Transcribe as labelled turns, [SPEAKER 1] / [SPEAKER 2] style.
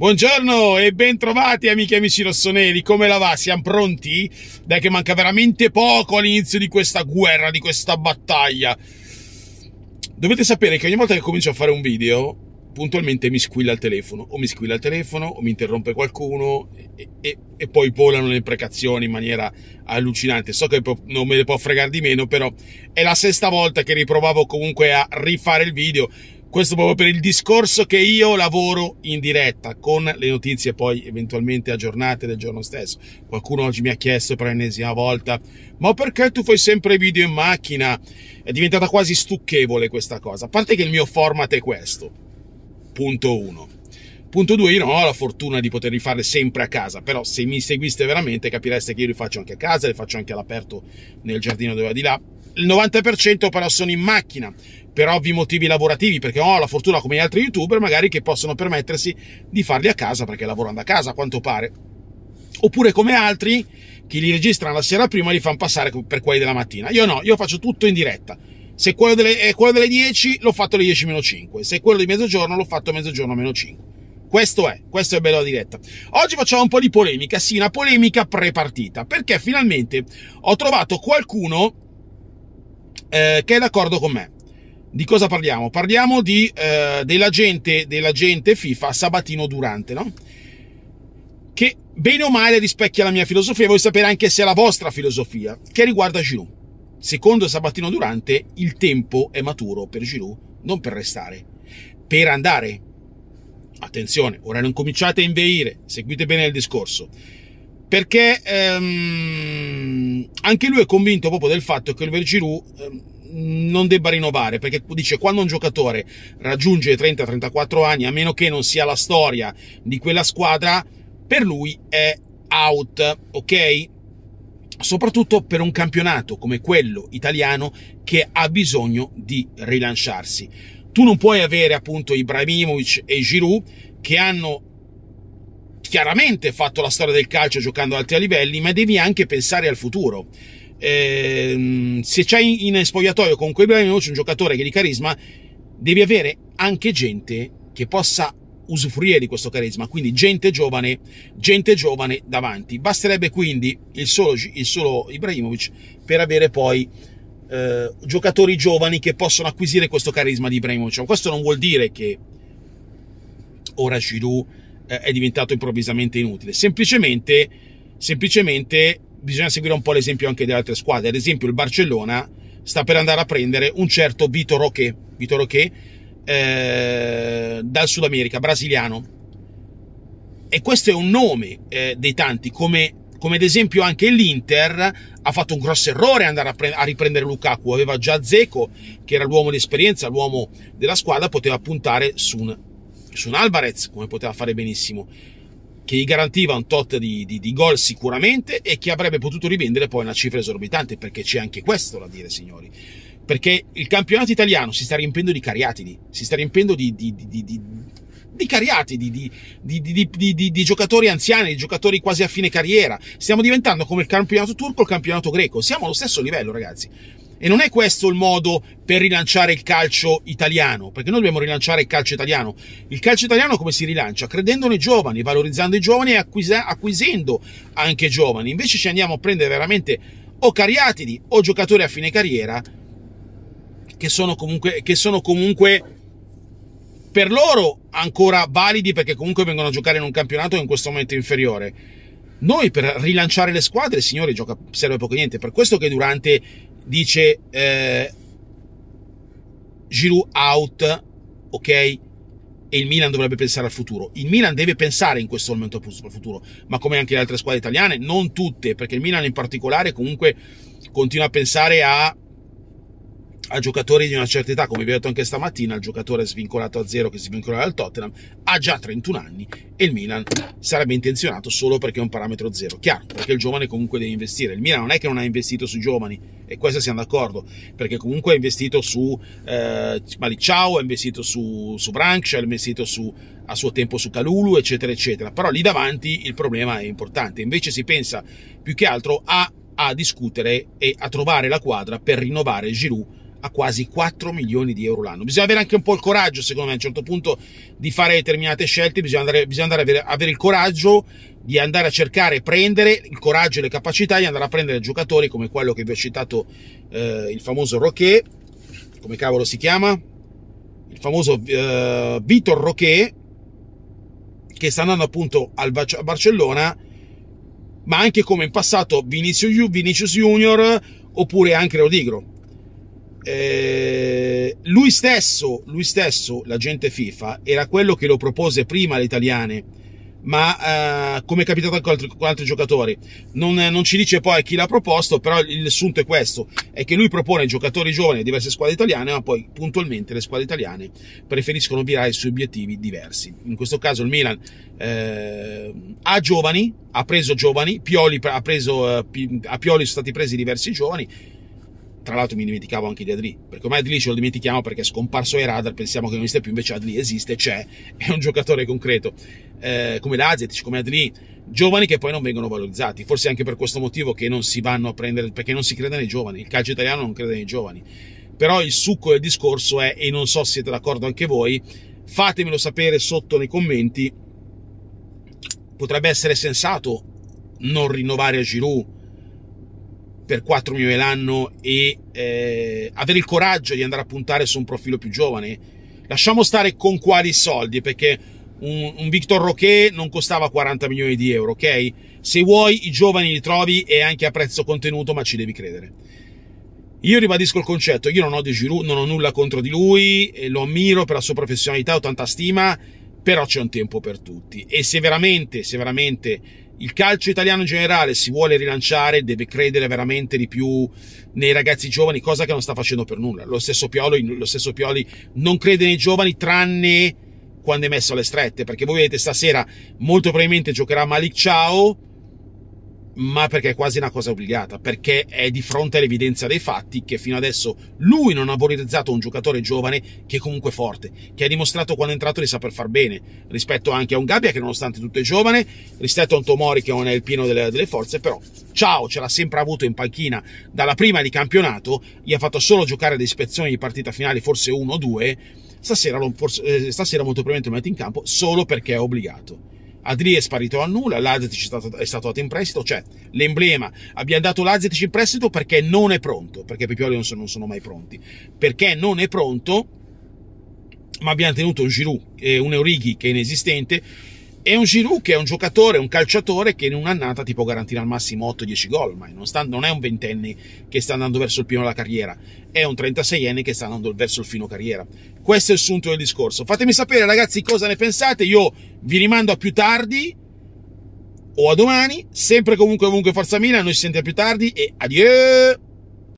[SPEAKER 1] Buongiorno e bentrovati amiche e amici rossoneri, come la va? Siamo pronti? Dai che manca veramente poco all'inizio di questa guerra, di questa battaglia. Dovete sapere che ogni volta che comincio a fare un video, puntualmente mi squilla il telefono, o mi squilla il telefono, o mi interrompe qualcuno, e, e, e poi volano le imprecazioni in maniera allucinante. So che non me ne può fregare di meno, però è la sesta volta che riprovavo comunque a rifare il video questo proprio per il discorso che io lavoro in diretta con le notizie poi eventualmente aggiornate del giorno stesso. Qualcuno oggi mi ha chiesto per l'ennesima volta, ma perché tu fai sempre video in macchina? È diventata quasi stucchevole questa cosa. A parte che il mio format è questo. Punto uno. Punto due, io non ho la fortuna di poter rifarle sempre a casa, però se mi seguiste veramente capireste che io li faccio anche a casa, li faccio anche all'aperto nel giardino dove va di là. Il 90% però sono in macchina per ovvi motivi lavorativi, perché ho la fortuna come gli altri youtuber magari che possono permettersi di farli a casa perché lavorano da casa a quanto pare. Oppure come altri che li registrano la sera prima e li fanno passare per quelli della mattina. Io no, io faccio tutto in diretta. Se quello delle, è quello delle 10, l'ho fatto alle 10 meno 5. Se è quello di mezzogiorno, l'ho fatto a mezzogiorno meno 5. Questo è, questo è bello la diretta. Oggi facciamo un po' di polemica, sì, una polemica pre-partita, perché finalmente ho trovato qualcuno eh, che è d'accordo con me. Di cosa parliamo? Parliamo di, eh, dell'agente, dell'agente FIFA Sabatino Durante, no? Che bene o male rispecchia la mia filosofia, voglio sapere anche se è la vostra filosofia, che riguarda Giroud. Secondo Sabatino Durante, il tempo è maturo per Giroud, non per restare, per andare. Attenzione, ora non cominciate a inveire, seguite bene il discorso perché ehm, anche lui è convinto proprio del fatto che il Giroud ehm, non debba rinnovare, perché dice quando un giocatore raggiunge i 30-34 anni, a meno che non sia la storia di quella squadra, per lui è out, ok? Soprattutto per un campionato come quello italiano che ha bisogno di rilanciarsi. Tu non puoi avere appunto Ibrahimovic e Giroud che hanno chiaramente fatto la storia del calcio giocando ad alti livelli, ma devi anche pensare al futuro eh, se c'hai in spogliatoio con quei Ibrahimovic un giocatore che di carisma, devi avere anche gente che possa usufruire di questo carisma, quindi gente giovane, gente giovane davanti. Basterebbe quindi il solo, il solo Ibrahimovic per avere poi eh, giocatori giovani che possono acquisire questo carisma di Ibrahimovic. Questo non vuol dire che ora Giroud eh, è diventato improvvisamente inutile, semplicemente, semplicemente bisogna seguire un po' l'esempio anche delle altre squadre. Ad esempio, il Barcellona sta per andare a prendere un certo Vitor Roque, Vitor Roque eh, dal Sud America, brasiliano. E questo è un nome eh, dei tanti, come, come, ad esempio anche l'Inter ha fatto un grosso errore andare a, a riprendere Lukaku, aveva già Zeco, che era l'uomo di esperienza, l'uomo della squadra, poteva puntare su un, su un Alvarez, come poteva fare benissimo che gli garantiva un tot di, di, di gol sicuramente e che avrebbe potuto rivendere poi una cifra esorbitante, perché c'è anche questo da dire, signori. Perché il campionato italiano si sta riempiendo di cariatidi, si sta riempiendo di, di, di, di di cariati, di, giocatori anziani, di giocatori quasi a fine carriera. Stiamo diventando come il campionato turco o il campionato greco. Siamo allo stesso livello, ragazzi. E non è questo il modo per rilanciare il calcio italiano, perché noi dobbiamo rilanciare il calcio italiano. Il calcio italiano come si rilancia? Credendo nei giovani, valorizzando i giovani e acquisendo anche giovani. Invece ci andiamo a prendere veramente o cariatidi o giocatori a fine carriera che sono comunque, che sono comunque per loro ancora validi perché comunque vengono a giocare in un campionato in questo momento inferiore. Noi per rilanciare le squadre, signori, gioca, serve poco niente. Per questo che durante dice eh, Giroud out, ok? E il Milan dovrebbe pensare al futuro. Il Milan deve pensare in questo momento al futuro, ma come anche le altre squadre italiane, non tutte, perché il Milan in particolare comunque continua a pensare a a giocatori di una certa età, come vi ho detto anche stamattina, il giocatore svincolato a zero che si vincola dal Tottenham ha già 31 anni e il Milan sarebbe intenzionato solo perché è un parametro zero. Chiaro, perché il giovane comunque deve investire. Il Milan non è che non ha investito sui giovani, e questo siamo d'accordo, perché comunque ha investito su eh, Malicciao, ha investito su, su Branch, ha investito su, a suo tempo su Calulu, eccetera, eccetera. Però lì davanti il problema è importante. Invece si pensa più che altro a, a discutere e a trovare la quadra per rinnovare Giroud a quasi 4 milioni di euro l'anno. Bisogna avere anche un po' il coraggio, secondo me, a un certo punto, di fare determinate scelte, bisogna andare, bisogna andare avere, avere, il coraggio di andare a cercare prendere il coraggio e le capacità di andare a prendere giocatori come quello che vi ho citato, eh, il famoso Roquet, come cavolo si chiama? Il famoso eh, Vitor Roquet, che sta andando appunto al Barcellona, ma anche come in passato Vinicius Junior oppure anche Rodigro eh, lui stesso, lui stesso, l'agente FIFA, era quello che lo propose prima alle italiane, ma eh, come è capitato anche con altri, con altri giocatori. Non, non, ci dice poi chi l'ha proposto, però il sunto è questo, è che lui propone giocatori giovani a diverse squadre italiane, ma poi puntualmente le squadre italiane preferiscono virare su obiettivi diversi. In questo caso il Milan eh, ha giovani, ha preso giovani, Pioli ha preso, eh, a Pioli sono stati presi diversi giovani, tra l'altro mi dimenticavo anche di Adli, perché ormai Adli ce lo dimentichiamo perché è scomparso ai radar, pensiamo che non esiste più, invece Adli esiste, c'è, è un giocatore concreto, eh, come Lazetic, come Adli, giovani che poi non vengono valorizzati, forse anche per questo motivo che non si vanno a prendere, perché non si crede nei giovani, il calcio italiano non crede nei giovani, però il succo del discorso è, e non so se siete d'accordo anche voi, fatemelo sapere sotto nei commenti, potrebbe essere sensato non rinnovare a Giroud, per 4 milioni l'anno e eh, avere il coraggio di andare a puntare su un profilo più giovane. Lasciamo stare con quali soldi, perché un, un Victor Roquet non costava 40 milioni di euro, ok? Se vuoi i giovani li trovi e anche a prezzo contenuto, ma ci devi credere. Io ribadisco il concetto, io non ho di Giroud, non ho nulla contro di lui, lo ammiro per la sua professionalità, ho tanta stima, però c'è un tempo per tutti. E se veramente, se veramente il calcio italiano in generale si vuole rilanciare, deve credere veramente di più nei ragazzi giovani, cosa che non sta facendo per nulla. Lo stesso Pioli, lo stesso Pioli non crede nei giovani tranne quando è messo alle strette, perché voi vedete stasera molto probabilmente giocherà Malik Ciao, ma perché è quasi una cosa obbligata, perché è di fronte all'evidenza dei fatti che fino adesso lui non ha valorizzato un giocatore giovane che è comunque forte, che ha dimostrato quando è entrato di saper far bene, rispetto anche a un Gabbia che nonostante tutto è giovane, rispetto a un Tomori che non è il pieno delle, delle forze, però ciao, ce l'ha sempre avuto in panchina dalla prima di campionato, gli ha fatto solo giocare le ispezioni di partita finale, forse uno o due, stasera, forse, eh, stasera molto probabilmente lo mette in campo solo perché è obbligato Adri è sparito a nulla, Lazetic è stato, è stato dato in prestito, cioè l'emblema, abbiamo dato Lazetic in prestito perché non è pronto, perché Pipioli non sono, non sono mai pronti, perché non è pronto, ma abbiamo tenuto un Giroud e un Eurighi che è inesistente, è un Giroud che è un giocatore, un calciatore che in un'annata ti può garantire al massimo 8-10 gol, ma non, sta, non, è un ventenne che sta andando verso il pieno della carriera, è un 36enne che sta andando verso il fino carriera. Questo è il sunto del discorso. Fatemi sapere ragazzi cosa ne pensate, io vi rimando a più tardi o a domani, sempre comunque comunque Forza Milan, noi ci sentiamo più tardi e adieu!